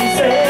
you say